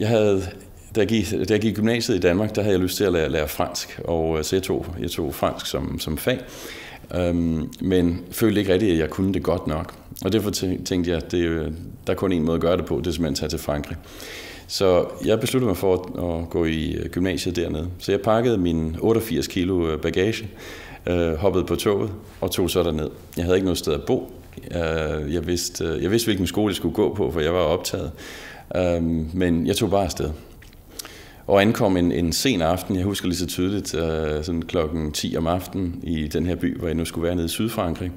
jeg havde, da jeg, gik, da jeg gik i gymnasiet i Danmark, der havde jeg lyst til at lære, lære fransk, og øh, så jeg tog, jeg tog fransk som, som fag, øhm, men følte ikke rigtigt, at jeg kunne det godt nok. Og derfor tænkte jeg, at det, øh, der er kun en måde at gøre det på, det er simpelthen at tage til Frankrig. Så jeg besluttede mig for at, gå i øh, gymnasiet dernede. Så jeg pakkede min 88 kilo bagage, øh, hoppede på toget og tog så derned. Jeg havde ikke noget sted at bo. Jeg vidste, jeg vidste hvilken skole jeg skulle gå på, for jeg var optaget. Øhm, men jeg tog bare afsted. Og ankom en, en sen aften, jeg husker lige så tydeligt, øh, sådan klokken 10 om aftenen i den her by, hvor jeg nu skulle være nede i Sydfrankrig.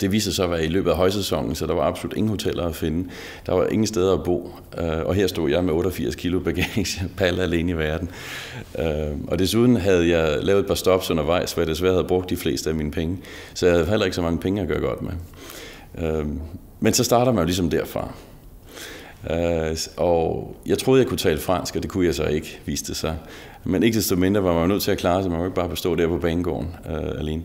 Det viste sig at være i løbet af højsæsonen, så der var absolut ingen hoteller at finde. Der var ingen steder at bo, øh, og her stod jeg med 88 kilo bagage, palle alene i verden. Øh, og desuden havde jeg lavet et par stops undervejs, hvor jeg desværre havde brugt de fleste af mine penge, så jeg havde heller ikke så mange penge at gøre godt med. Øh, men så starter man jo ligesom derfra. Øh, og jeg troede, jeg kunne tale fransk, og det kunne jeg så ikke, viste det sig. Men ikke desto mindre var man nødt til at klare sig. Man kunne ikke bare bestå der på banegården øh, alene.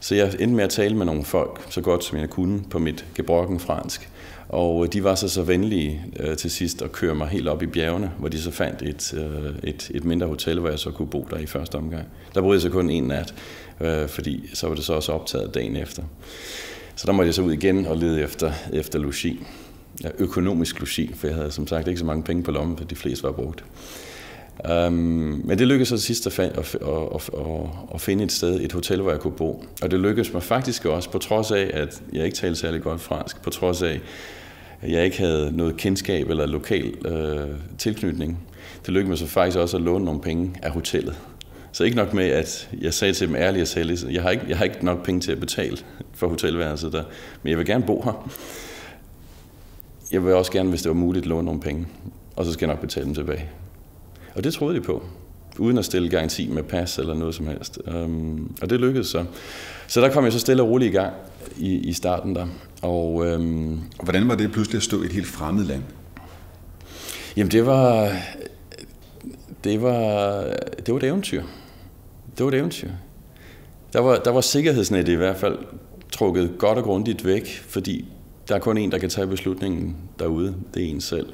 Så jeg endte med at tale med nogle folk, så godt som jeg kunne, på mit gebrokken fransk. Og øh, de var så så venlige øh, til sidst at køre mig helt op i bjergene, hvor de så fandt et, øh, et, et mindre hotel, hvor jeg så kunne bo der i første omgang. Der boede jeg så kun en nat, øh, fordi så var det så også optaget dagen efter. Så der måtte jeg så ud igen og lede efter, efter logi. Ja, økonomisk logi, for jeg havde som sagt ikke så mange penge på lommen, for de fleste var brugt. Um, men det lykkedes så til sidst at, at, at, at, at finde et sted, et hotel, hvor jeg kunne bo. Og det lykkedes mig faktisk også, på trods af, at jeg ikke talte særlig godt fransk, på trods af, at jeg ikke havde noget kendskab eller lokal øh, tilknytning. Det lykkedes mig så faktisk også at låne nogle penge af hotellet. Så ikke nok med, at jeg sagde til dem ærligt, at sagde, jeg har ikke, jeg har ikke nok penge til at betale for hotelværelset der, men jeg vil gerne bo her. Jeg vil også gerne, hvis det var muligt, låne nogle penge, og så skal jeg nok betale dem tilbage. Og det troede de på, uden at stille garanti med pas eller noget som helst. Um, og det lykkedes så. Så der kom jeg så stille og roligt i gang i, i starten der. Og, og hvordan var det pludselig at stå i et helt fremmed land? Jamen det var, det var, det var et eventyr. Det var et eventyr. Der var, der var sikkerhedsnettet i hvert fald trukket godt og grundigt væk, fordi der er kun en, der kan tage beslutningen derude. Det er en selv.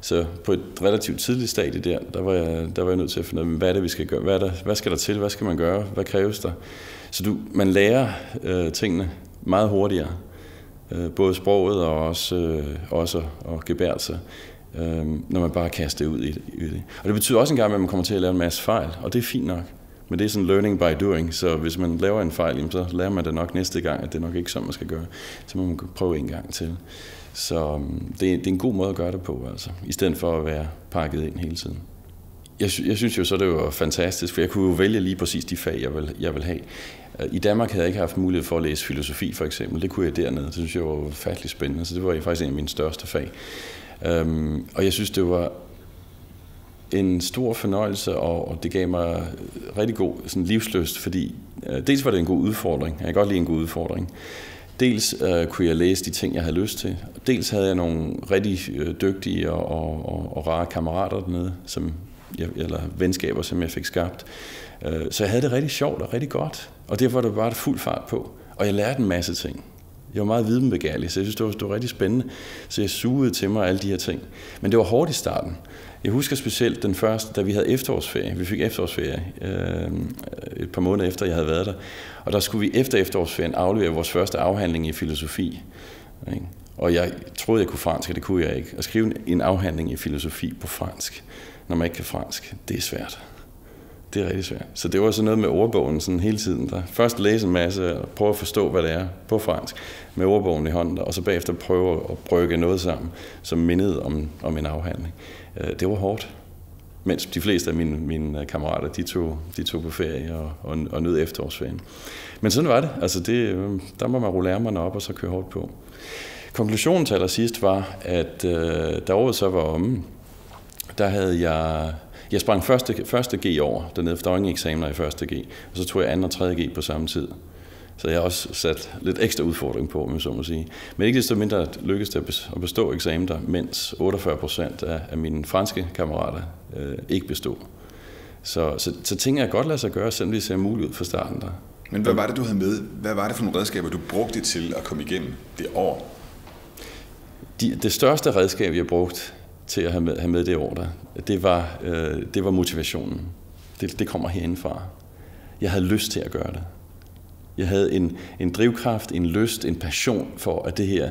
Så på et relativt tidligt stadie der, der var jeg, der var jeg nødt til at finde ud af, hvad er det, vi skal gøre? Hvad, er der, hvad skal der til? Hvad skal man gøre? Hvad kræves der? Så du, man lærer øh, tingene meget hurtigere. Øh, både sproget og også, øh, også og gebært sig, øh, når man bare kaster ud i det, i det. Og det betyder også engang, at man kommer til at lave en masse fejl, og det er fint nok. Men det er sådan learning by doing, så hvis man laver en fejl, så lærer man det nok næste gang, at det er nok ikke sådan, man skal gøre. Så må man prøve en gang til. Så øhm, det, det er en god måde at gøre det på, altså, i stedet for at være pakket ind hele tiden. Jeg, jeg synes jo så, det var fantastisk, for jeg kunne jo vælge lige præcis de fag, jeg vil, jeg vil have. Øh, I Danmark havde jeg ikke haft mulighed for at læse filosofi, for eksempel. Det kunne jeg dernede. Det synes jeg var fattelig spændende, så det var faktisk en af mine største fag. Um, og jeg synes, det var en stor fornøjelse, og, det gav mig rigtig god sådan livsløst, fordi øh, dels var det en god udfordring. Jeg kan godt lide en god udfordring. Dels øh, kunne jeg læse de ting, jeg havde lyst til. Dels havde jeg nogle rigtig øh, dygtige og, og, og, og rare kammerater dernede, som jeg, eller venskaber, som jeg fik skabt. Øh, så jeg havde det rigtig sjovt og rigtig godt. Og derfor var det bare fuld fart på. Og jeg lærte en masse ting. Jeg var meget videnbegærlig, så jeg synes, det var, det var rigtig spændende. Så jeg sugede til mig alle de her ting. Men det var hårdt i starten. Jeg husker specielt den første, da vi havde efterårsferie. Vi fik efterårsferie øh, et par måneder efter, jeg havde været der. Og der skulle vi efter efterårsferien aflevere vores første afhandling i filosofi. Ikke? Og jeg troede, jeg kunne fransk, og det kunne jeg ikke. At skrive en afhandling i filosofi på fransk, når man ikke kan fransk, det er svært. Det er rigtig svært. Så det var sådan noget med ordbogen sådan hele tiden. Der. Først læse en masse og prøve at forstå, hvad det er på fransk med ordbogen i hånden, og så bagefter prøve at brygge noget sammen, som mindede om, om en afhandling. Øh, det var hårdt. Mens de fleste af mine, mine øh, kammerater, de tog, de tog på ferie og, og, og nød efterårsferien. Men sådan var det. Altså det, øh, der må man rulle ærmerne op og så køre hårdt på. Konklusionen til allersidst var, at øh, da året så var omme, der havde jeg jeg sprang første, første G over dernede, for der var ingen eksamener i første G, og så tog jeg anden og tredje G på samme tid. Så jeg har også sat lidt ekstra udfordring på, om så må sige. Men ikke desto mindre lykkedes det at bestå eksamen der, mens 48 procent af, mine franske kammerater øh, ikke bestod. Så, så, så ting er godt lade sig gøre, selvom det ser muligt ud fra starten der. Men hvad var det, du havde med? Hvad var det for nogle redskaber, du brugte til at komme igennem det år? De, det største redskab, jeg brugte til at have med, have med det ord der. Det var, øh, det var motivationen. Det, det kommer herindefra. Jeg havde lyst til at gøre det. Jeg havde en, en drivkraft, en lyst, en passion for, at det her,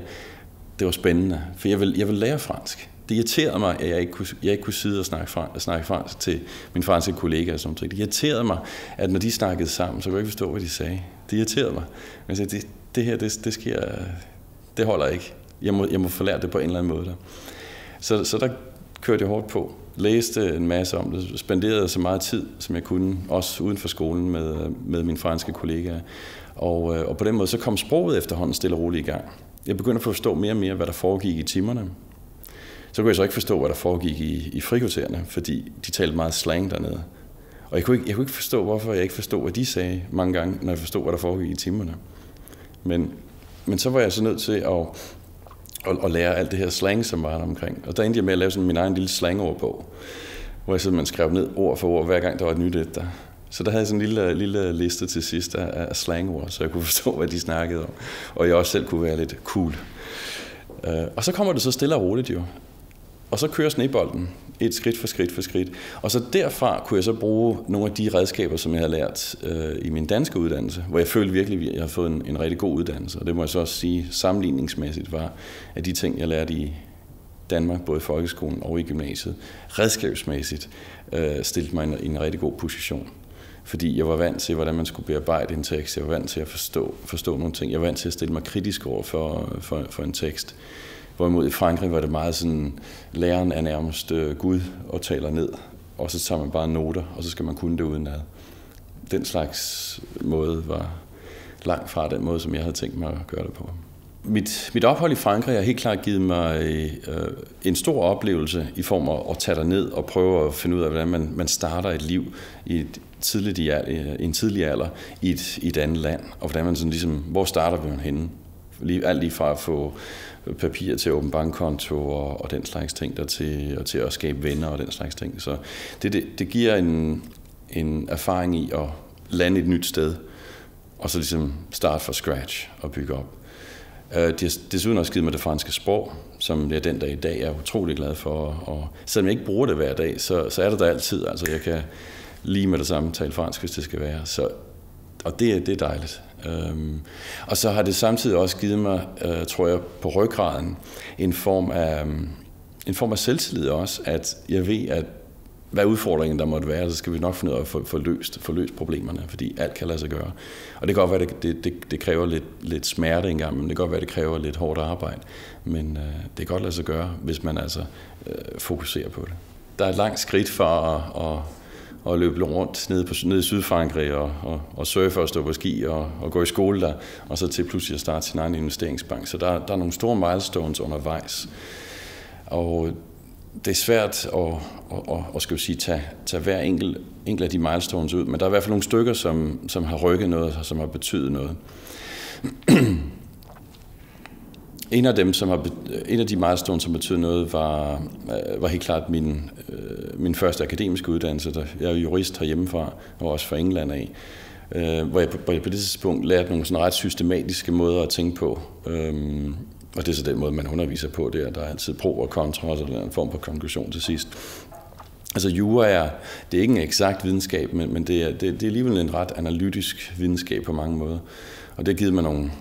det var spændende. For jeg vil, jeg vil lære fransk. Det irriterede mig, at jeg ikke kunne, jeg ikke kunne sidde og snakke, fransk, snakke fransk til min franske kollegaer. Som det irriterede mig, at når de snakkede sammen, så kunne jeg ikke forstå, hvad de sagde. Det irriterede mig. Men jeg sagde, det, det her, det, det, sker, det holder ikke. Jeg må, jeg må forlære det på en eller anden måde. Der. Så, så der kørte jeg hårdt på. Læste en masse om det. Spenderede så meget tid, som jeg kunne, også uden for skolen med, med mine franske kollegaer. Og, øh, og på den måde så kom sproget efterhånden stille og roligt i gang. Jeg begyndte at forstå mere og mere, hvad der foregik i timerne. Så kunne jeg så ikke forstå, hvad der foregik i, i frikvartererne, fordi de talte meget slang dernede. Og jeg kunne, ikke, jeg kunne ikke forstå, hvorfor jeg ikke forstod, hvad de sagde mange gange, når jeg forstod, hvad der foregik i timerne. Men, men så var jeg så nødt til at, og, og lære alt det her slang, som var der omkring. Og der endte jeg med at lave sådan min egen lille slangordbog, hvor jeg simpelthen skrev ned ord for ord, hver gang der var et nyt et der. Så der havde jeg sådan en lille, lille liste til sidst af, af slangord, så jeg kunne forstå, hvad de snakkede om. Og jeg også selv kunne være lidt cool. Uh, og så kommer det så stille og roligt jo. Og så kører snebolden et skridt for skridt for skridt. Og så derfra kunne jeg så bruge nogle af de redskaber, som jeg har lært øh, i min danske uddannelse, hvor jeg følte virkelig, at jeg har fået en, en rigtig god uddannelse. Og det må jeg så også sige sammenligningsmæssigt var, at de ting, jeg lærte i Danmark, både i folkeskolen og i gymnasiet, redskabsmæssigt øh, stillede mig i en, en rigtig god position fordi jeg var vant til, hvordan man skulle bearbejde en tekst. Jeg var vant til at forstå, forstå nogle ting. Jeg var vant til at stille mig kritisk over for, for, for en tekst. Hvorimod i Frankrig var det meget sådan, læreren er nærmest øh, Gud og taler ned, og så tager man bare noter, og så skal man kunne det udenad. Den slags måde var langt fra den måde, som jeg havde tænkt mig at gøre det på. Mit, mit ophold i Frankrig har helt klart givet mig øh, en stor oplevelse i form af at tage ned og prøve at finde ud af, hvordan man, man starter et liv i et, tidligt øh, i, en tidlig alder i et, i et andet land, og hvordan man sådan ligesom, hvor starter man henne? Lige, alt lige fra at få papir til at åbne bankkonto og, og den slags ting, der til, og til at skabe venner og den slags ting. Så det, det, det giver en, en erfaring i at lande et nyt sted, og så ligesom starte fra scratch og bygge op. Øh, de har desuden også givet mig det franske sprog, som jeg den dag i dag er utrolig glad for. Og selvom jeg ikke bruger det hver dag, så, så er det der altid. Altså jeg kan, lige med det samme tale fransk, hvis det skal være. Så, og det, det er dejligt. Øhm, og så har det samtidig også givet mig, øh, tror jeg, på ryggraden en form af, øhm, en form af selvtillid også, at jeg ved, at hvad udfordringen der måtte være, så skal vi nok finde ud af at få, få, løst, få løst problemerne, fordi alt kan lade sig gøre. Og det kan godt være, at det, det, det, det kræver lidt, lidt smerte engang, men det kan godt være, at det kræver lidt hårdt arbejde. Men øh, det kan godt lade sig gøre, hvis man altså øh, fokuserer på det. Der er et langt skridt for at, at og løbe rundt nede, på, nede i Sydfrankrig og, og, og surfe og stå på ski og, og gå i skole der, og så til pludselig at starte sin egen investeringsbank. Så der, der er nogle store milestones undervejs. Og det er svært at, at, at, at skal sige, tage, tage hver enkelt, enkelt af de milestones ud, men der er i hvert fald nogle stykker, som, som har rykket noget, som har betydet noget. En af dem, som har, en af de milestones, som betød noget, var, øh, var helt klart min, øh, min første akademiske uddannelse. Der, jeg er jurist herhjemmefra, og også fra England af, øh, hvor, jeg, hvor jeg på det tidspunkt lærte nogle sådan ret systematiske måder at tænke på. Øhm, og det er så den måde, man underviser på der. Der er altid pro og kontra, og sådan en form for konklusion til sidst. Altså jura er, det er ikke en eksakt videnskab, men, men det, er, det, det er alligevel en ret analytisk videnskab på mange måder. Og det har givet mig nogle,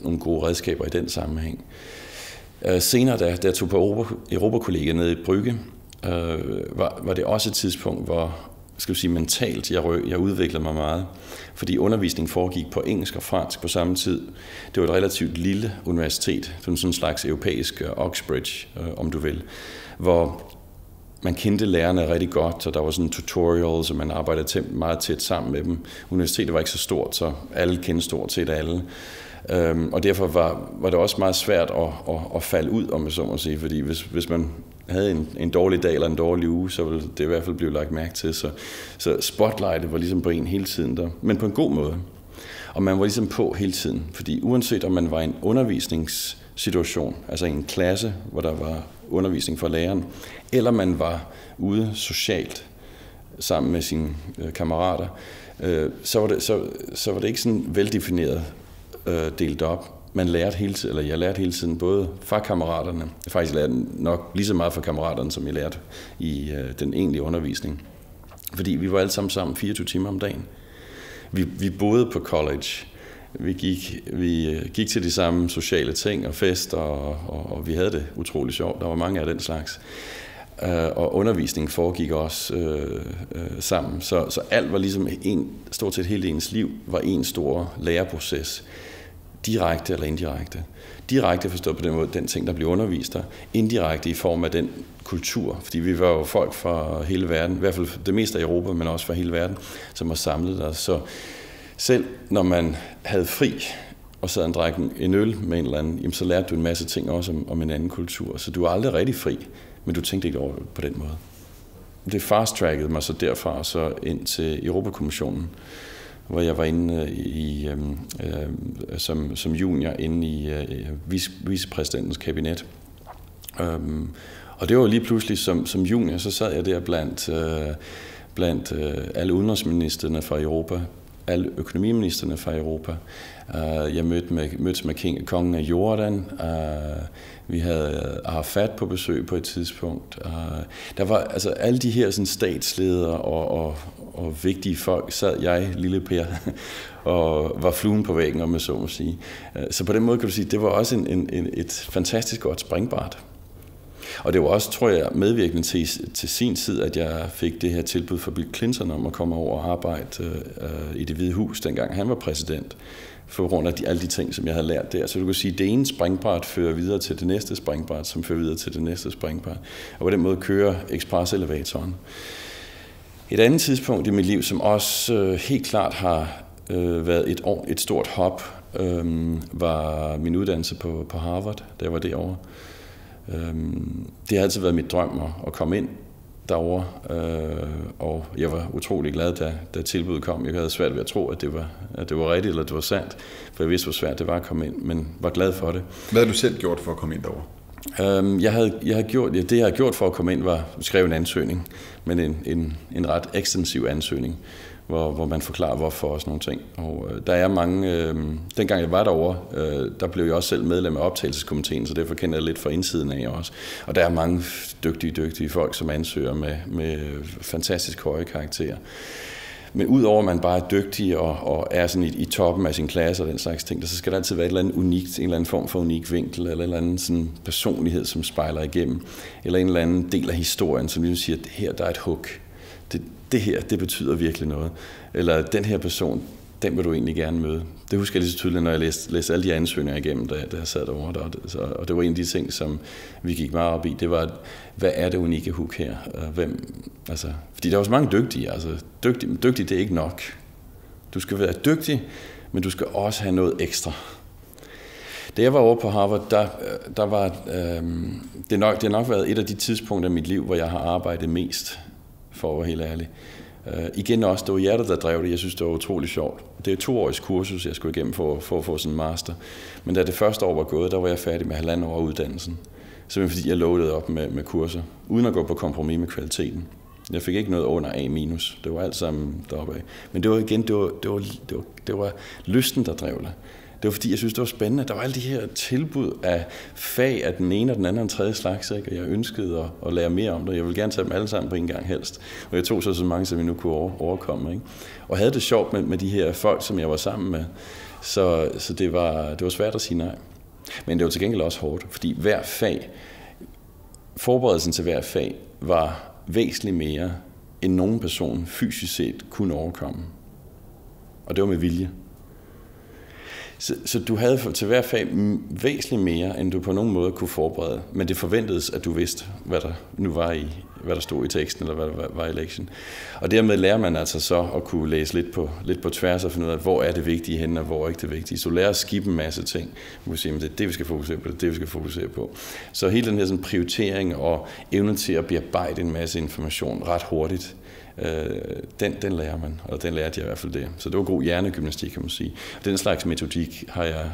nogle gode redskaber i den sammenhæng. Øh, senere, da, da jeg tog på Europa, Europakollegiet nede i Brygge, øh, var, var det også et tidspunkt, hvor skal sige, mentalt, jeg, jeg udviklede mig meget, fordi undervisningen foregik på engelsk og fransk på samme tid. Det var et relativt lille universitet, sådan en slags europæisk øh, Oxbridge, øh, om du vil, hvor man kendte lærerne rigtig godt, og der var sådan tutorials, og man arbejdede meget tæt sammen med dem. Universitetet var ikke så stort, så alle kendte stort set alle. Øhm, og derfor var, var det også meget svært at, at, at falde ud, om jeg så må sige, fordi hvis, hvis man havde en, en dårlig dag eller en dårlig uge, så ville det i hvert fald blive lagt mærke til. Så, så spotlightet var ligesom på en hele tiden der, men på en god måde. Og man var ligesom på hele tiden, fordi uanset om man var i en undervisningssituation, altså i en klasse, hvor der var undervisning for læreren, eller man var ude socialt sammen med sine øh, kammerater, øh, så, var det, så, så var det ikke sådan veldefineret øh, delt op. man lærte hele tiden, eller jeg lærte hele tiden, både fra kammeraterne, jeg faktisk lærte nok lige så meget fra kammeraterne, som jeg lærte i øh, den egentlige undervisning. Fordi vi var alle sammen sammen 24 timer om dagen. Vi, vi boede på college. Vi gik, vi øh, gik til de samme sociale ting og fester, og, og, og vi havde det utrolig sjovt. Der var mange af den slags. Uh, og undervisningen foregik også uh, uh, sammen. Så, så alt var ligesom en, stort set hele ens liv var en stor læreproces direkte eller indirekte. Direkte forstået på den måde, den ting, der blev undervist der. Indirekte i form af den kultur, fordi vi var jo folk fra hele verden, i hvert fald det meste af Europa, men også fra hele verden, som har samlet os. Så selv når man havde fri, og sad og drak en øl med en eller anden, jamen, så lærte du en masse ting også om, om en anden kultur. Så du var aldrig rigtig fri, men du tænkte ikke over på den måde. Det fast-trackede mig så derfra så ind til Europakommissionen, hvor jeg var inde øh, i, øh, øh, som, som junior inde i øh, øh vice, vicepræsidentens kabinet. Øhm, og det var lige pludselig som, som junior, så sad jeg der blandt, øh, blandt øh, alle udenrigsministerne fra Europa, alle økonomiministerne fra Europa. Uh, jeg mødte med, mødte med king, kongen af Jordan. Uh, vi havde øh, Arafat på besøg på et tidspunkt. Uh, der var altså alle de her sådan, statsledere og, og, og vigtige folk, sad jeg, lille Per, og var fluen på væggen, om jeg så må sige. Uh, så på den måde kan du sige, det var også en, en, en, et fantastisk godt springbræt. Og det var også, tror jeg, medvirkende til, til sin tid, at jeg fik det her tilbud fra Bill Clinton om at komme over og arbejde øh, i det hvide hus, dengang han var præsident, for grund af de, alle de ting, som jeg havde lært der. Så du kan sige, at det ene springbræt fører videre til det næste springbræt, som fører videre til det næste springbræt. Og på den måde kører express-elevatoren. Et andet tidspunkt i mit liv, som også øh, helt klart har øh, været et, år, et stort hop, øh, var min uddannelse på, på Harvard, da jeg var derovre. Øhm, det har altid været mit drøm at komme ind derovre, øh, og jeg var utrolig glad, da, da tilbuddet kom. Jeg havde svært ved at tro, at det var, at det var rigtigt eller det var sandt, for jeg vidste, hvor svært det var at komme ind, men var glad for det. Hvad har du selv gjort for at komme ind derovre? Øhm, jeg havde, jeg havde gjort, ja, det, jeg havde gjort for at komme ind, var at skrive en ansøgning, men en, en, en ret ekstensiv ansøgning hvor, hvor man forklarer hvorfor og sådan nogle ting. Og øh, der er mange, øh, dengang jeg var derovre, øh, der blev jeg også selv medlem af optagelseskomiteen, så derfor kender jeg lidt fra indsiden af også. Og der er mange dygtige, dygtige folk, som ansøger med, med fantastisk høje karakterer. Men udover at man bare er dygtig og, og er sådan i, i toppen af sin klasse og den slags ting, så skal der altid være et eller andet unikt, en eller anden form for unik vinkel, eller en eller anden sådan personlighed, som spejler igennem, eller en eller anden del af historien, som ligesom siger, at her der er et hook det det her, det betyder virkelig noget. Eller den her person, den vil du egentlig gerne møde. Det husker jeg lige så tydeligt, når jeg læste, læste alle de ansøgninger igennem, da, da jeg sad derovre. Der, så, og det var en af de ting, som vi gik meget op i, det var, hvad er det unikke hook her? Hvem, altså, fordi der er også mange dygtige. Altså, dygtig, dygtig, det er ikke nok. Du skal være dygtig, men du skal også have noget ekstra. Da jeg var over på Harvard, der, øh, der var øh, det, nok, det har nok været et af de tidspunkter i mit liv, hvor jeg har arbejdet mest for at være helt ærlig. Uh, igen også, det var hjertet, der drev det. Jeg synes, det var utrolig sjovt. Det er et toårigt kursus, jeg skulle igennem for, for at få sådan en master. Men da det første år var gået, der var jeg færdig med halvandet år uddannelsen. Simpelthen fordi jeg loaded op med, med kurser, uden at gå på kompromis med kvaliteten. Jeg fik ikke noget under A minus. Det var alt sammen deroppe af. Men det var igen, det var, det var, det var, det var lysten, der drev det. Det var fordi, jeg synes, det var spændende. Der var alle de her tilbud af fag af den ene og den anden og den tredje slags, ikke? og jeg ønskede at, at lære mere om det. Jeg ville gerne tage dem alle sammen på en gang helst. Og jeg tog så så mange, som jeg nu kunne overkomme. Ikke? Og havde det sjovt med, med de her folk, som jeg var sammen med. Så, så det, var, det var svært at sige nej. Men det var til gengæld også hårdt, fordi hver fag, forberedelsen til hver fag, var væsentligt mere, end nogen person fysisk set kunne overkomme. Og det var med vilje. Så, så du havde til hver fag væsentligt mere, end du på nogen måde kunne forberede. Men det forventedes, at du vidste, hvad der nu var i, hvad der stod i teksten, eller hvad der var i lektionen. Og dermed lærer man altså så at kunne læse lidt på, lidt på tværs og finde ud af, hvor er det vigtige henne, og hvor er ikke det vigtige. Så du lærer at skibbe en masse ting. Du kan sige, at det er det, vi skal fokusere på, det er det, vi skal fokusere på. Så hele den her sådan, prioritering og evnen til at bearbejde en masse information ret hurtigt, øh, den, den lærer man, og den lærte jeg i hvert fald det. Så det var god hjernegymnastik, kan man sige. Den slags metodik har jeg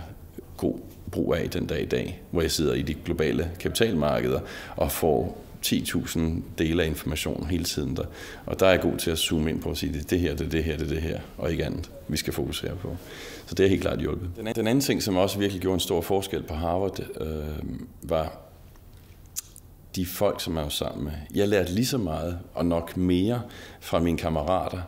god brug af den dag i dag, hvor jeg sidder i de globale kapitalmarkeder og får 10.000 dele af information hele tiden der. Og der er jeg god til at zoome ind på og sige, det er det her, det er det her, det er det her, og ikke andet, vi skal fokusere på. Så det er helt klart hjulpet. Den anden ting, som også virkelig gjorde en stor forskel på Harvard, øh, var de folk, som jeg var sammen med. Jeg lærte lige så meget, og nok mere, fra mine kammerater,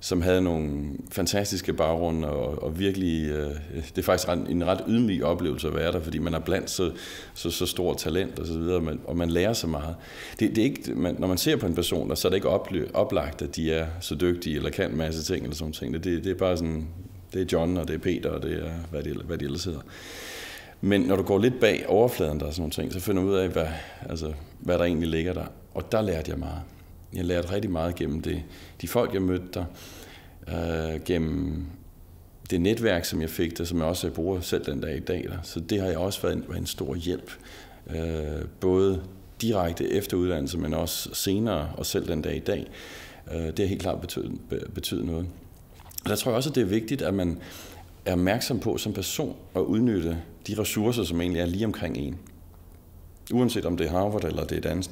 som havde nogle fantastiske baggrunde, og, og virkelig, øh, det er faktisk en ret ydmyg oplevelse at være der, fordi man er blandt så, så, så stort talent og så videre, man, og man lærer så meget. Det, det er ikke, man, når man ser på en person, så er det ikke oplø, oplagt, at de er så dygtige, eller kan en masse ting, eller sådan ting. Det, det er bare sådan, det er John, og det er Peter, og det er, hvad de, hvad de ellers hedder. Men når du går lidt bag overfladen, der er sådan nogle ting, så finder du ud af, hvad, altså, hvad der egentlig ligger der. Og der lærte jeg meget. Jeg lærte rigtig meget gennem det. De folk, jeg mødte der, øh, gennem det netværk, som jeg fik der, som jeg også bruger selv den dag i dag. Der. Så det har jeg også været en, været en stor hjælp. Øh, både direkte efter uddannelse, men også senere, og selv den dag i dag. Øh, det har helt klart betydet, betydet noget. Og der tror jeg også, at det er vigtigt, at man er opmærksom på som person at udnytte de ressourcer, som egentlig er lige omkring en. Uanset om det er Harvard eller det er et andet,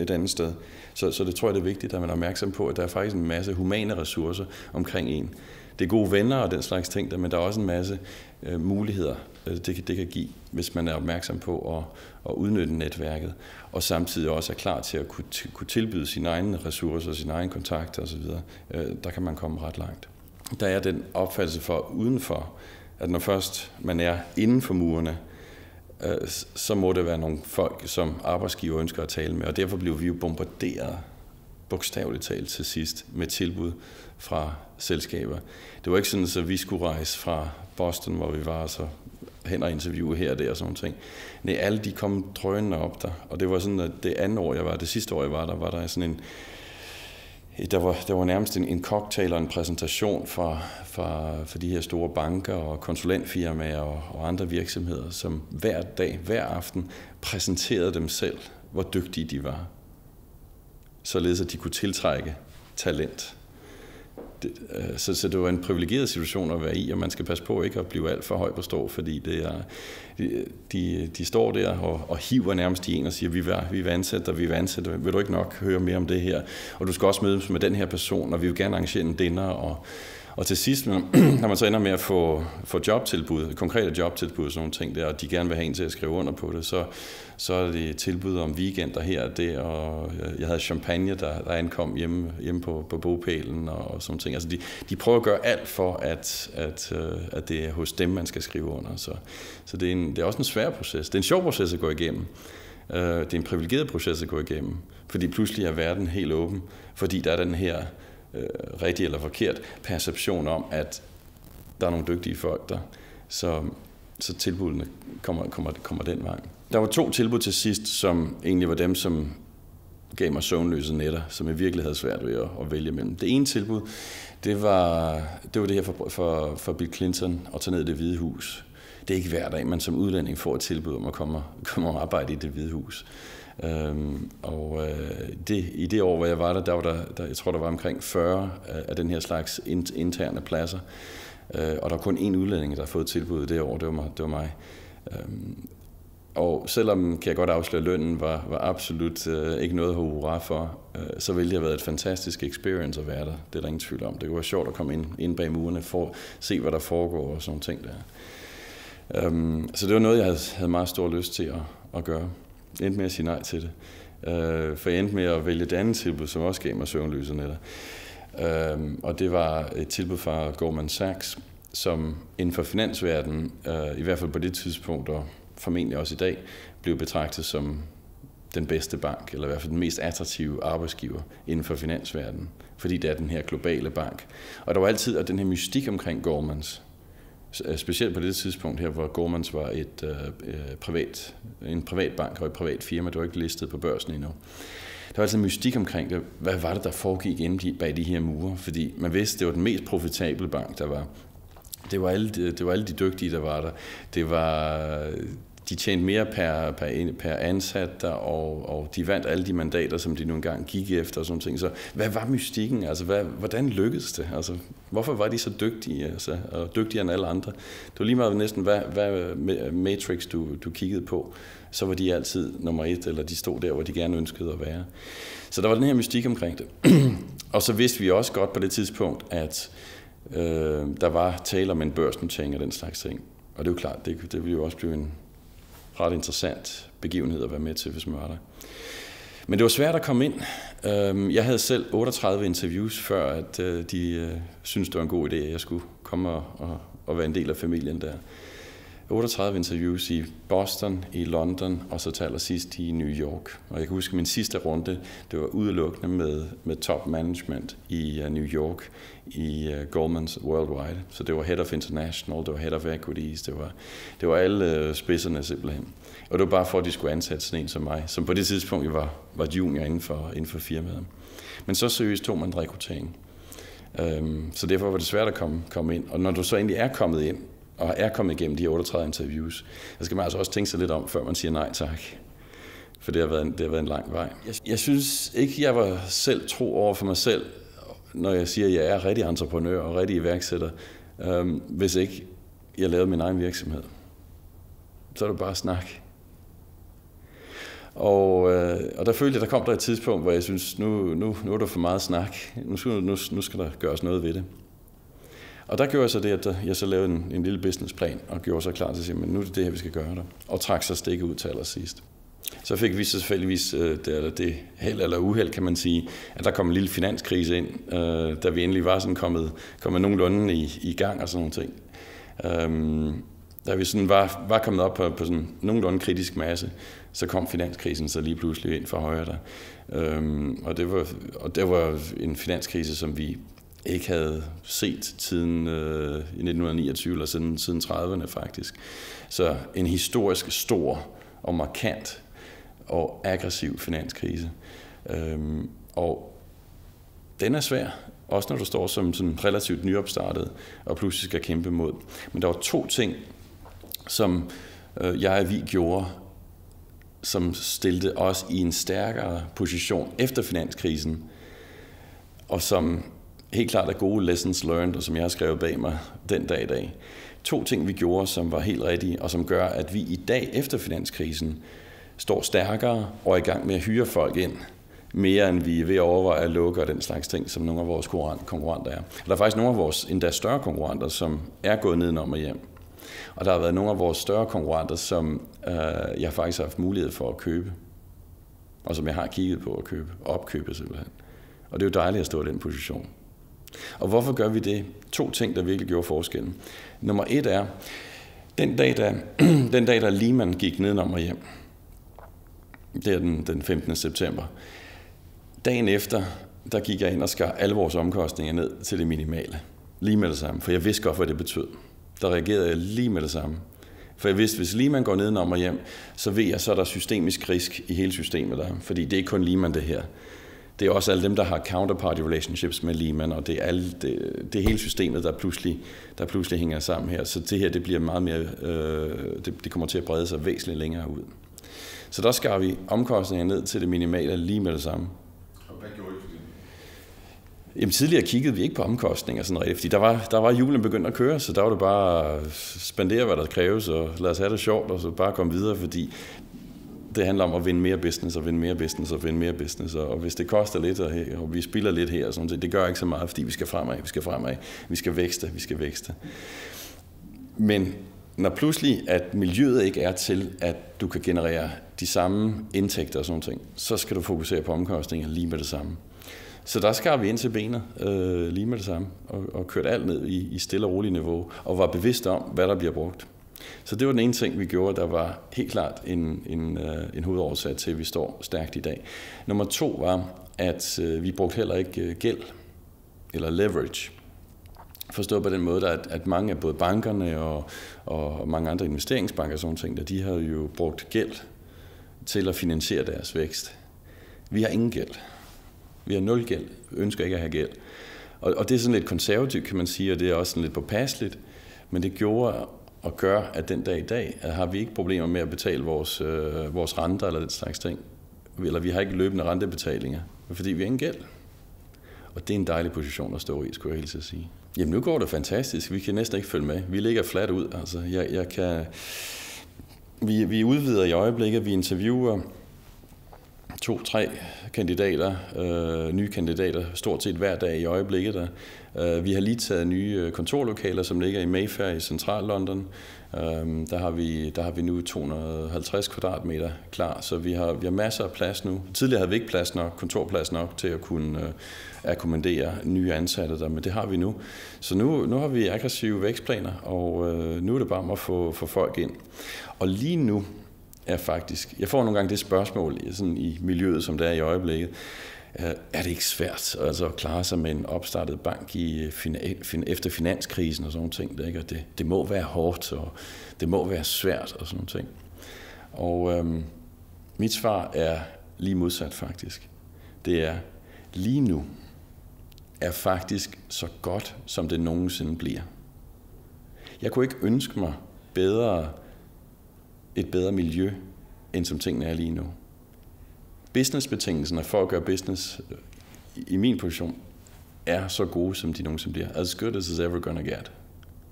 et andet sted. Så, så det tror jeg, det er vigtigt, at man er opmærksom på, at der er faktisk en masse humane ressourcer omkring en. Det er gode venner og den slags ting, der, men der er også en masse øh, muligheder, øh, det, kan, det kan give, hvis man er opmærksom på at, at udnytte netværket, og samtidig også er klar til at kunne, kunne tilbyde sine egne ressourcer, sine egne kontakter osv. Øh, der kan man komme ret langt. Der er den opfattelse for udenfor, at når først man er inden for murene, øh, så må det være nogle folk, som arbejdsgiver ønsker at tale med, og derfor blev vi jo bombarderet bogstaveligt talt til sidst med tilbud fra selskaber. Det var ikke sådan, at vi skulle rejse fra Boston, hvor vi var, så hen og interviewe her og der og sådan ting. Nej, alle de kom drønende op der, og det var sådan, at det andet år, jeg var, det sidste år, jeg var der, var der sådan en, der var, der var nærmest en, en cocktail og en præsentation for, for, for de her store banker og konsulentfirmaer og, og andre virksomheder, som hver dag, hver aften præsenterede dem selv, hvor dygtige de var. Således at de kunne tiltrække talent. Det, øh, så, så det var en privilegeret situation at være i, og man skal passe på ikke at blive alt for høj på stå, fordi det er, de, de, de står der og, og hiver nærmest i en og siger, vi vil, vi vil ansætte dig, vi vil ansætte dig, vil du ikke nok høre mere om det her? Og du skal også mødes med den her person, og vi vil gerne arrangere en dinner, og og til sidst, når man så ender med at få, få jobtilbud, konkrete jobtilbud og sådan nogle ting der, og de gerne vil have en til at skrive under på det, så, så er det tilbud om weekender her og der, og jeg havde champagne, der, der ankom hjemme, hjemme på, på bogpælen og, og sådan ting. Altså de, de prøver at gøre alt for, at, at, øh, at det er hos dem, man skal skrive under. Så, så det, er en, det er også en svær proces. Det er en sjov proces at gå igennem. Øh, det er en privilegeret proces at gå igennem, fordi pludselig er verden helt åben, fordi der er den her øh, rigtig eller forkert perception om, at der er nogle dygtige folk der. Så, så tilbudene kommer, kommer, kommer den vej. Der var to tilbud til sidst, som egentlig var dem, som gav mig søvnløse nætter, som jeg virkelig havde svært ved at, at vælge mellem. Det ene tilbud, det var det, var det her for, for, for Bill Clinton at tage ned i det hvide hus. Det er ikke hver dag, man som udlænding får et tilbud om at komme, komme og arbejde i det hvide hus. Øhm, og øh, det, i det år, hvor jeg var der, der var der, der, jeg tror, der var omkring 40 af, af den her slags interne pladser. Øh, og der var kun én udlænding, der har fået tilbuddet det år, det var mig. Det var mig. Øhm, og selvom, kan jeg godt afsløre, lønnen var, var absolut øh, ikke noget at hurra for, øh, så ville det have været et fantastisk experience at være der. Det er der ingen tvivl om. Det var sjovt at komme ind, ind bag murene for at se, hvad der foregår og sådan ting der. Øhm, så det var noget, jeg havde, havde meget stor lyst til at, at gøre endte med at sige nej til det. Øh, for jeg endte med at vælge et andet tilbud, som også gav mig søvnløse netter. Øh, og det var et tilbud fra Goldman Sachs, som inden for finansverdenen, øh, i hvert fald på det tidspunkt, og formentlig også i dag, blev betragtet som den bedste bank, eller i hvert fald den mest attraktive arbejdsgiver inden for finansverdenen, fordi det er den her globale bank. Og der var altid den her mystik omkring Goldmans, Øh, specielt på det tidspunkt her, hvor Gormans var et øh, øh, privat, en privat bank og et privat firma, det var ikke listet på børsen endnu. Der var altså en mystik omkring det. Hvad var det, der foregik inde bag de her mure? Fordi man vidste, det var den mest profitable bank, der var. Det var alle, det var alle de dygtige, der var der. Det var de tjente mere per, per, per ansat, og, og de vandt alle de mandater, som de nu engang gik efter og sådan ting. Så hvad var mystikken? Altså, hvad, hvordan lykkedes det? Altså, hvorfor var de så dygtige, altså, og dygtigere end alle andre? Det var lige meget næsten, hvad, hvad Matrix du, du kiggede på, så var de altid nummer et, eller de stod der, hvor de gerne ønskede at være. Så der var den her mystik omkring det. og så vidste vi også godt på det tidspunkt, at øh, der var tale om en børsnotering og den slags ting. Og det er jo klart, det, det ville jo også blive en ret interessant begivenhed at være med til, hvis man var der. Men det var svært at komme ind. Øhm, jeg havde selv 38 interviews, før at øh, de øh, syntes, det var en god idé, at jeg skulle komme og, og, og være en del af familien der. 38 interviews i Boston, i London og så til allersidst i New York. Og jeg kan huske, at min sidste runde, det var udelukkende med, med top management i uh, New York, i uh, Goldman's Worldwide. Så det var Head of International, det var Head of Equities, det var, det var alle uh, spidserne simpelthen. Og det var bare for, at de skulle ansætte sådan en som mig, som på det tidspunkt var, var junior inden for, inden for firmaet. Men så seriøst tog man rekruttering. Um, så derfor var det svært at komme, komme ind. Og når du så egentlig er kommet ind, og er kommet igennem de 38 interviews, så skal man altså også tænke sig lidt om, før man siger nej tak. For det har været en, det har været en lang vej. Jeg, jeg synes ikke, jeg var selv tro over for mig selv, når jeg siger, at jeg er rigtig entreprenør og rigtig iværksætter, øhm, hvis ikke jeg lavede min egen virksomhed. Så er det bare snak. Og, øh, og der følte jeg, der kom der et tidspunkt, hvor jeg synes, nu, nu, nu er der for meget snak. Nu, skal, nu, nu skal der gøres noget ved det. Og der gjorde jeg så det, at jeg så lavede en, en lille businessplan, og gjorde så klar til at sige, men nu er det det her, vi skal gøre der. Og trak så stikket ud til allersidst. Så fik vi selvfølgeligvis øh, det, det, det held eller uheld, kan man sige, at der kom en lille finanskrise ind, øh, da vi endelig var sådan kommet, kommet nogenlunde i, i gang og sådan nogle ting. Øhm, da vi sådan var, var kommet op på, på sådan nogenlunde kritisk masse, så kom finanskrisen så lige pludselig ind for højre der. Øhm, og, det var, og det var en finanskrise, som vi ikke havde set siden øh, i 1929, eller siden, siden 30'erne faktisk. Så en historisk stor og markant og aggressiv finanskrise. Øhm, og den er svær, også når du står som sådan relativt nyopstartet og pludselig skal kæmpe mod. Men der var to ting, som øh, jeg og vi gjorde, som stillede os i en stærkere position efter finanskrisen, og som helt klart er gode lessons learned, og som jeg har skrevet bag mig den dag i dag. To ting, vi gjorde, som var helt rigtige, og som gør, at vi i dag efter finanskrisen står stærkere og er i gang med at hyre folk ind, mere end vi er ved at overveje at lukke og den slags ting, som nogle af vores konkurrenter er. Og der er faktisk nogle af vores endda større konkurrenter, som er gået nedenom og hjem. Og der har været nogle af vores større konkurrenter, som øh, jeg faktisk har haft mulighed for at købe, og som jeg har kigget på at købe, opkøbe simpelthen. Og det er jo dejligt at stå i den position. Og hvorfor gør vi det? To ting, der virkelig gjorde forskellen. Nummer et er, den dag, da, den dag, da Lehman gik nedenom og hjem, det er den, den 15. september, dagen efter, der gik jeg ind og skar alle vores omkostninger ned til det minimale. Lige med det samme, for jeg vidste godt, hvad det betød. Der reagerede jeg lige med det samme. For jeg vidste, hvis Lehman går nedenom og hjem, så ved jeg, så er der systemisk risk i hele systemet der. Fordi det er ikke kun Lehman det her det er også alle dem, der har counterparty relationships med Lehman, og det er, alle, det, det er hele systemet, der pludselig, der pludselig hænger sammen her. Så det her, det bliver meget mere, øh, det, det kommer til at brede sig væsentligt længere ud. Så der skar vi omkostningerne ned til det minimale lige med det samme. Og hvad gjorde I for det? Jamen tidligere kiggede vi ikke på omkostninger sådan rigtigt, fordi der var, der var julen begyndt at køre, så der var det bare spendere, hvad der kræves, og lad os have det sjovt, og så bare komme videre, fordi det handler om at vinde mere business og vinde mere business og vinde mere business. Og hvis det koster lidt, og, og vi spiller lidt her, og sådan, det gør ikke så meget, fordi vi skal fremad, vi skal fremad, vi skal vækste, vi skal vækste. Men når pludselig, at miljøet ikke er til, at du kan generere de samme indtægter og sådan ting, så skal du fokusere på omkostninger lige med det samme. Så der skar vi ind til benet øh, lige med det samme, og, og kørte alt ned i, i stille og roligt niveau, og var bevidst om, hvad der bliver brugt. Så det var den ene ting, vi gjorde, der var helt klart en, en, øh, en hovedårsag til, at vi står stærkt i dag. Nummer to var, at øh, vi brugte heller ikke øh, gæld eller leverage. Forstået på den måde, at, at mange af både bankerne og, og mange andre investeringsbanker og sådan ting, der, de har jo brugt gæld til at finansiere deres vækst. Vi har ingen gæld. Vi har nul gæld. Vi ønsker ikke at have gæld. Og, og det er sådan lidt konservativt, kan man sige, og det er også sådan lidt påpasseligt. Men det gjorde og gør, at den dag i dag at har vi ikke problemer med at betale vores, øh, vores renter eller den slags ting. Eller vi har ikke løbende rentebetalinger, fordi vi har ingen gæld. Og det er en dejlig position at stå i, skulle jeg helt sige. Jamen nu går det fantastisk. Vi kan næsten ikke følge med. Vi ligger flat ud. Altså, jeg, jeg kan... Vi, vi udvider i øjeblikket. Vi interviewer to-tre kandidater, øh, nye kandidater, stort set hver dag i øjeblikket. Der. Øh, vi har lige taget nye øh, kontorlokaler, som ligger i Mayfair i Central London. Øh, der, har vi, der har vi nu 250 kvadratmeter klar, så vi har, vi har masser af plads nu. Tidligere havde vi ikke plads nok, kontorplads nok til at kunne øh, akkommodere nye ansatte der, men det har vi nu. Så nu, nu har vi aggressive vækstplaner, og øh, nu er det bare om at få, få folk ind. Og lige nu, er faktisk, jeg får nogle gange det spørgsmål sådan i miljøet, som det er i øjeblikket, øh, er det ikke svært altså at klare sig med en opstartet bank i, øh, efter finanskrisen og sådan nogle ting. Ikke? det, det må være hårdt, og det må være svært og sådan nogle ting. Og øhm, mit svar er lige modsat faktisk. Det er, lige nu er faktisk så godt, som det nogensinde bliver. Jeg kunne ikke ønske mig bedre et bedre miljø, end som tingene er lige nu. Businessbetingelserne for at gøre business øh, i min position er så gode, som de nogensinde bliver. As good as it's ever gonna get.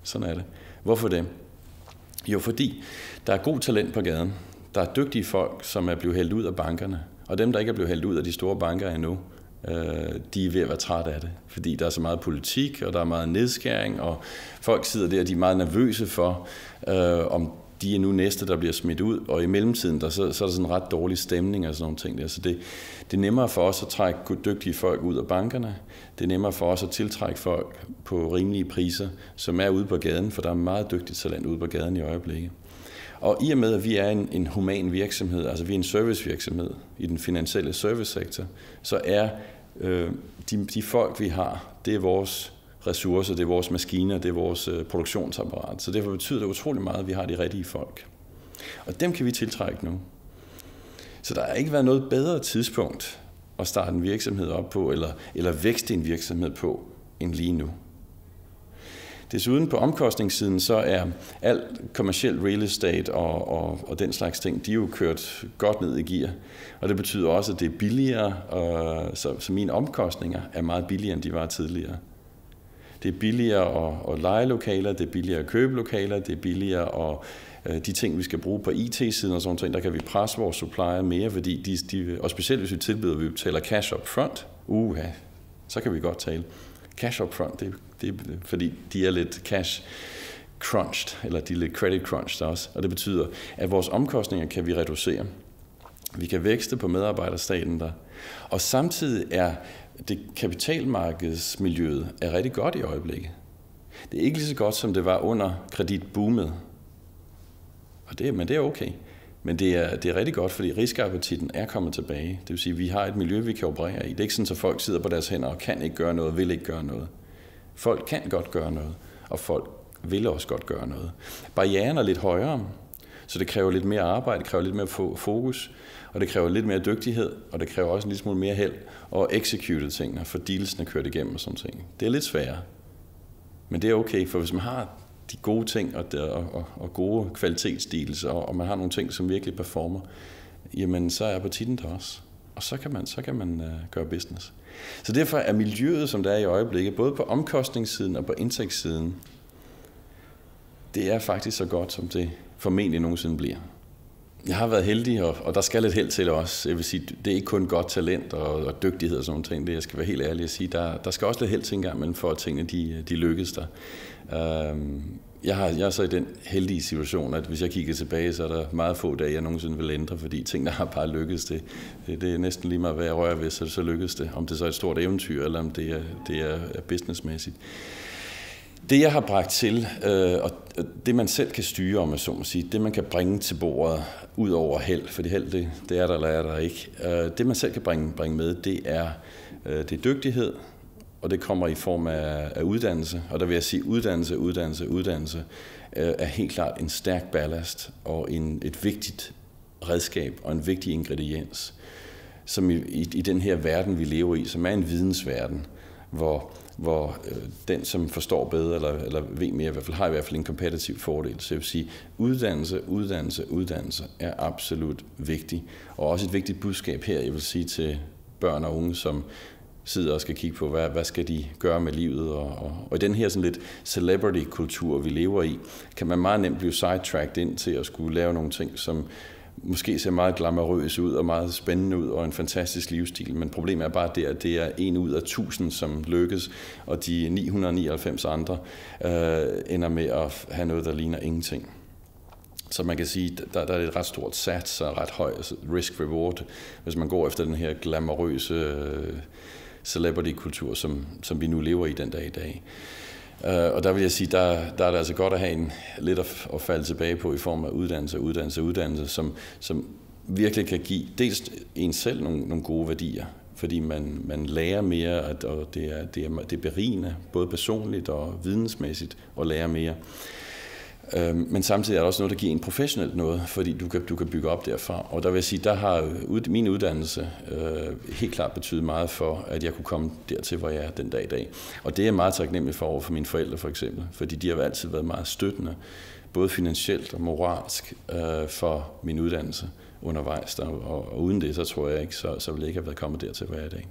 Sådan er det. Hvorfor det? Jo, fordi der er god talent på gaden. Der er dygtige folk, som er blevet hældt ud af bankerne. Og dem, der ikke er blevet hældt ud af de store banker endnu, øh, de er ved at være trætte af det. Fordi der er så meget politik, og der er meget nedskæring, og folk sidder der, og de er meget nervøse for, øh, om de er nu næste, der bliver smidt ud, og i mellemtiden, der, så, så er der sådan en ret dårlig stemning og sådan nogle ting der. Så det, det er nemmere for os at trække dygtige folk ud af bankerne. Det er nemmere for os at tiltrække folk på rimelige priser, som er ude på gaden, for der er meget dygtigt talent ude på gaden i øjeblikket. Og i og med, at vi er en, en human virksomhed, altså vi er en servicevirksomhed i den finansielle servicesektor, så er øh, de, de folk, vi har, det er vores ressourcer, det er vores maskiner, det er vores øh, produktionsapparat. Så derfor betyder det utrolig meget, at vi har de rigtige folk. Og dem kan vi tiltrække nu. Så der har ikke været noget bedre tidspunkt at starte en virksomhed op på, eller, eller vækste en virksomhed på, end lige nu. Desuden på omkostningssiden, så er alt kommersiel real estate og, og, og den slags ting, de er jo kørt godt ned i gear. Og det betyder også, at det er billigere, og, så, så mine omkostninger er meget billigere, end de var tidligere. Det er billigere at, at lege lokaler, det er billigere at købe lokaler, det er billigere at øh, de ting, vi skal bruge på IT-siden og sådan ting, der kan vi presse vores supplier mere, fordi de, de, og specielt hvis vi tilbyder, at vi betaler cash up front, uha, så kan vi godt tale. Cash up front, det, det er fordi de er lidt cash crunched, eller de er lidt credit crunched også, og det betyder, at vores omkostninger kan vi reducere. Vi kan vækste på medarbejderstaten der. Og samtidig er det kapitalmarkedsmiljøet er rigtig godt i øjeblikket. Det er ikke lige så godt, som det var under kreditboomet. Og det, men det er okay. Men det er, det er rigtig godt, fordi riskappetitten er kommet tilbage. Det vil sige, at vi har et miljø, vi kan operere i. Det er ikke sådan, at folk sidder på deres hænder og kan ikke gøre noget, vil ikke gøre noget. Folk kan godt gøre noget, og folk vil også godt gøre noget. Barrieren er lidt højere, så det kræver lidt mere arbejde, det kræver lidt mere fokus, og det kræver lidt mere dygtighed, og det kræver også en lille smule mere held og execute tingene, for dealsene kørt igennem og sådan ting. Det er lidt sværere, men det er okay, for hvis man har de gode ting og, og, og gode kvalitetsdeals, og, og man har nogle ting, som virkelig performer, jamen så er appetitten der også. Og så kan man, så kan man uh, gøre business. Så derfor er miljøet, som det er i øjeblikket, både på omkostningssiden og på indtægtssiden, det er faktisk så godt, som det formentlig nogensinde bliver. Jeg har været heldig, og, og der skal lidt held til også. Jeg vil sige, det er ikke kun godt talent og, og dygtighed og sådan nogle ting. Det jeg skal være helt ærlig at sige. Der, der skal også lidt held til en gang men for at tingene de, de lykkes der. Øhm, jeg, har, jeg er så i den heldige situation, at hvis jeg kigger tilbage, så er der meget få dage, jeg nogensinde vil ændre, fordi tingene har bare lykkes. Det, det, det er næsten lige meget, hvad jeg rører ved, så, så lykkes det. Om det så er et stort eventyr, eller om det er, det er businessmæssigt. Det, jeg har bragt til, øh, og det man selv kan styre, om så må sige, det man kan bringe til bordet, ud over held, for held, det, det er der eller er der ikke. Øh, det man selv kan bringe, bringe med, det er, øh, det er dygtighed, og det kommer i form af, af uddannelse. Og der vil jeg sige, uddannelse, uddannelse, uddannelse øh, er helt klart en stærk ballast og en, et vigtigt redskab og en vigtig ingrediens, som i, i, i den her verden, vi lever i, som er en vidensverden, hvor, hvor øh, den, som forstår bedre eller, eller ved mere, i hvert fald har i hvert fald en kompetitiv fordel. Så jeg vil sige, uddannelse, uddannelse, uddannelse er absolut vigtig. Og også et vigtigt budskab her, jeg vil sige til børn og unge, som sidder og skal kigge på, hvad, hvad skal de gøre med livet. Og, og, og i den her sådan lidt celebrity-kultur, vi lever i, kan man meget nemt blive sidetracked ind til at skulle lave nogle ting, som måske ser meget glamourøs ud og meget spændende ud og en fantastisk livsstil, men problemet er bare det, at det er en ud af tusind, som lykkes, og de 999 andre øh, ender med at have noget, der ligner ingenting. Så man kan sige, der, der er et ret stort sats og ret høj risk-reward, hvis man går efter den her glamourøse øh, celebrity-kultur, som, som vi nu lever i den dag i dag. Øh, og der vil jeg sige, der, der er det altså godt at have en lidt at, at falde tilbage på i form af uddannelse, uddannelse, uddannelse, som, som virkelig kan give dels en selv nogle, nogle gode værdier, fordi man, man lærer mere, og det er, det, er, det er berigende, både personligt og vidensmæssigt, at lære mere. Øh, men samtidig er der også noget, der giver en professionelt noget, fordi du kan, du kan bygge op derfra. Og der vil jeg sige, der har min uddannelse øh, helt klart betydet meget for, at jeg kunne komme dertil, hvor jeg er den dag i dag. Og det er jeg meget taknemmelig for over for mine forældre for eksempel, fordi de har altid været meget støttende, både finansielt og moralsk, øh, for min uddannelse undervejs. Der, og, og uden det, så tror jeg ikke, så, så ville jeg ikke have været kommet dertil, hvor jeg er i dag.